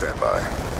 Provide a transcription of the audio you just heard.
Stand by.